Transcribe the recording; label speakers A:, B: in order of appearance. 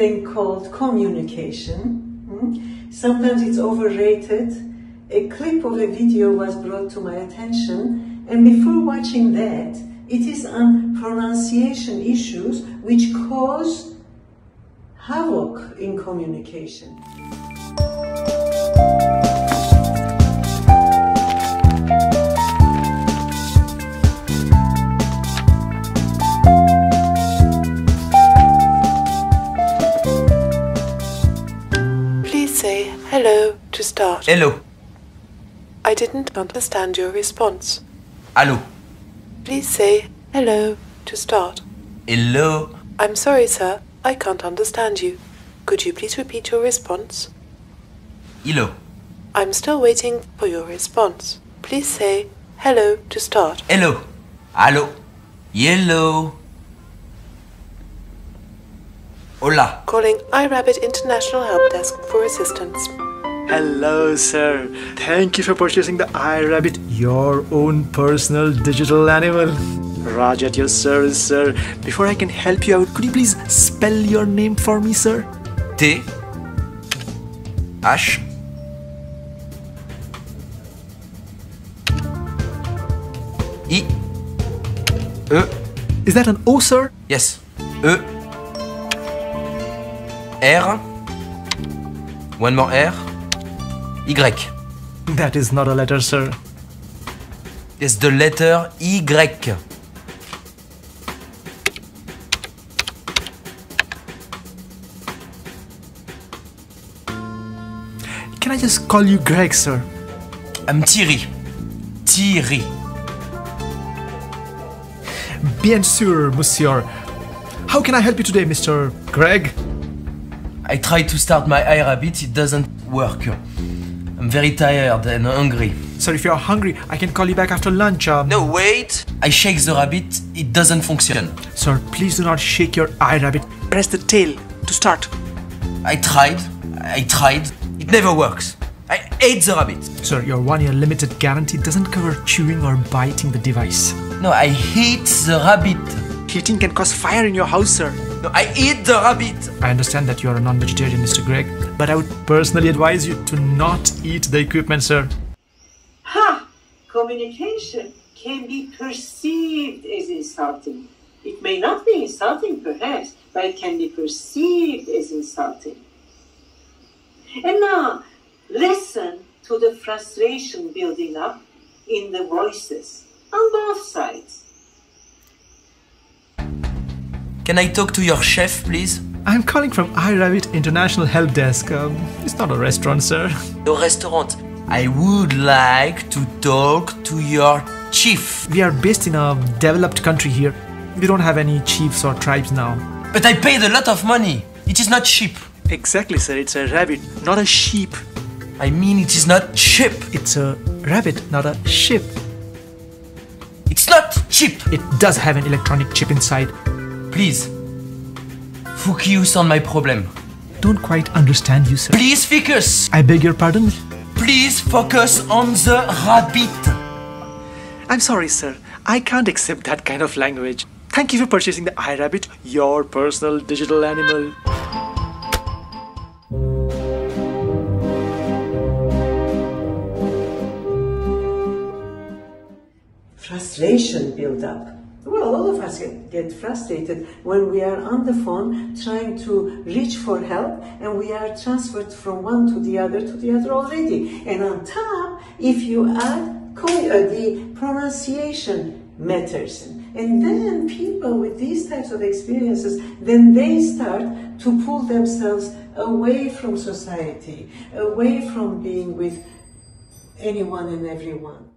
A: thing called communication. hmm, Sometimes it's overrated. A clip of a video was brought to my attention, and before watching that, it is on pronunciation issues which cause havoc in communication.
B: Say hello to start.
C: Hello.
B: I didn't understand your response.
C: Allô.
B: Please say hello to start.
C: Hello.
B: I'm sorry, sir. I can't understand you. Could you please repeat your response?
C: Hello.
B: I'm still waiting for your response. Please say hello to start.
C: Hello. Hello. Hola.
B: Calling iRabbit International Help Desk for assistance.
D: Hello, sir. Thank you for purchasing the iRabbit, your own personal digital animal. Raj at your service, sir. Before I can help you out, could you please spell your name for me, sir?
C: T. H. I. E.
D: Is that an O, sir?
C: Yes. E. R. One more R. Y.
D: That is not a letter, sir.
C: It's the letter Y.
D: Can I just call you Greg, sir?
C: I'm Thierry. Thierry.
D: Bien sûr, monsieur. How can I help you today, Mr. Greg?
C: I tried to start my iRabbit, it doesn't work. I'm very tired and hungry.
D: Sir, if you're hungry, I can call you back after lunch. Um,
C: No, wait! I shake the rabbit, it doesn't function.
D: Sir, please do not shake your iRabbit. Press the tail to start.
C: I tried, I tried, it never works. I hate the rabbit.
D: Sir, your one year limited guarantee doesn't cover chewing or biting the device.
C: No, I hate the rabbit.
D: Heating can cause fire in your house, sir.
C: No, I eat the rabbit.
D: I understand that you are a non vegetarian, Mr. Greg, but I would personally advise you to not eat the equipment, sir.
A: Ha! Communication can be perceived as insulting. It may not be insulting, perhaps, but it can be perceived as insulting. And now, listen to the frustration building up in the voices on both sides.
C: Can I talk to your chef, please?
D: I'm calling from iRabbit International Help Desk. Um, it's not a restaurant, sir.
C: The restaurant. I would like to talk to your chief.
D: We are based in a developed country here. We don't have any chiefs or tribes now.
C: But I paid a lot of money. It is not cheap.
D: Exactly, sir. It's a rabbit, not a sheep.
C: I mean, it is not cheap.
D: It's a rabbit, not a sheep.
C: It's not cheap.
D: It does have an electronic chip inside.
C: Please. Focus on my problem.
D: Don't quite understand you, sir.
C: Please focus.
D: I beg your pardon?
C: Please focus on the rabbit.
D: I'm sorry, sir. I can't accept that kind of language. Thank you for purchasing the iRabbit, your personal digital animal.
A: frustration build up. Well, all of us get, get frustrated when we are on the phone trying to reach for help and we are transferred from one to the other to the other already. And on top, if you add uh, the pronunciation matters. And then people with these types of experiences, then they start to pull themselves away from society, away from being with anyone and everyone.